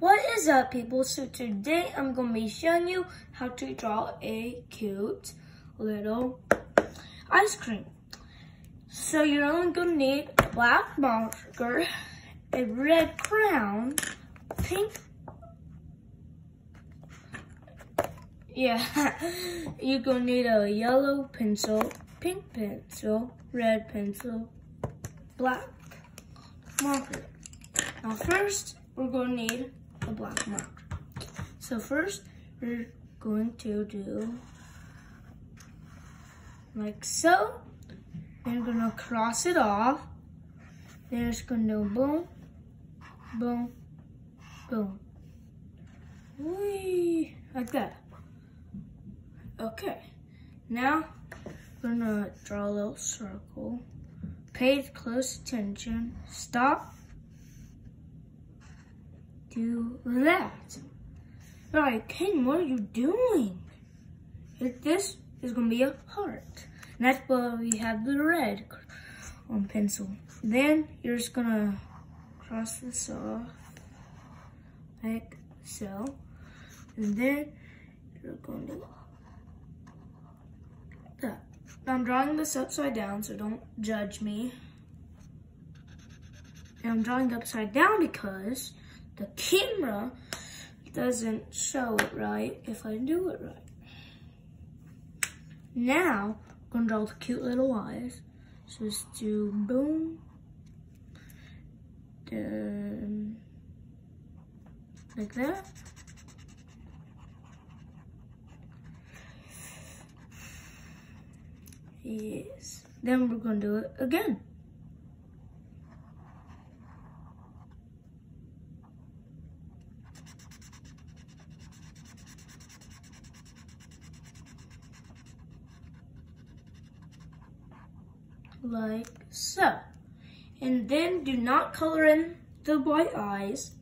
What is up people? So today I'm going to be showing you how to draw a cute little ice cream. So you're only going to need black marker, a red crown, pink, yeah, you're going to need a yellow pencil, pink pencil, red pencil, black marker. Now first, we're going to need black mark. So first, we're going to do like so. We're gonna cross it off. Then gonna do boom, boom, boom. Whee, like that. Okay, now we're gonna draw a little circle. Pay close attention. Stop do that. Alright, Ken, what are you doing? This is to be a heart. And that's why we have the red on pencil. Then you're just to cross this off like so. And then you're going to that. I'm drawing this upside down, so don't judge me. And I'm drawing upside down because the camera doesn't show it right if I do it right. Now, I'm gonna draw the cute little eyes. So just do boom, then like that. Yes. Then we're gonna do it again. Like so. And then do not color in the white eyes.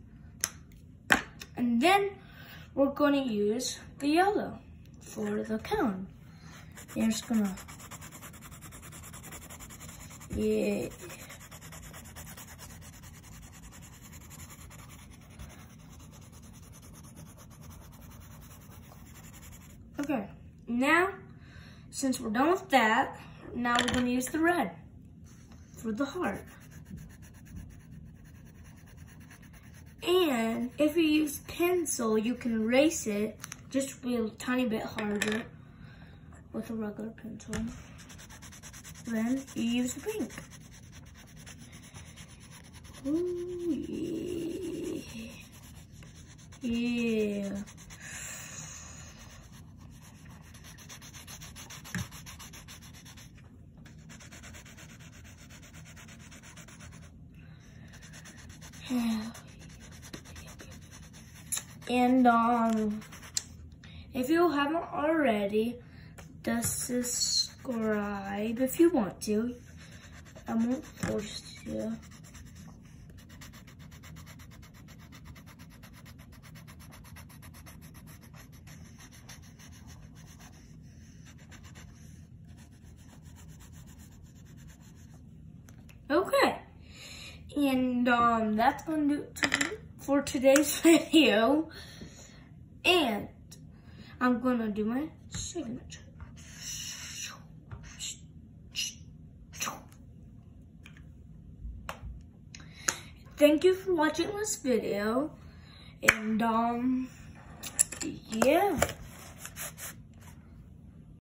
And then we're going to use the yellow for the cone. You're just gonna, yeah. Okay, now, since we're done with that, now we're to use the red for the heart. And if you use pencil, you can erase it just a tiny bit harder with a regular pencil. Then you use the pink. Ooh, yeah. yeah. and um, if you haven't already, just subscribe if you want to. I won't force you. Okay. And um, that's going to do it for today's video. And I'm going to do my signature. Thank you for watching this video. And um, yeah.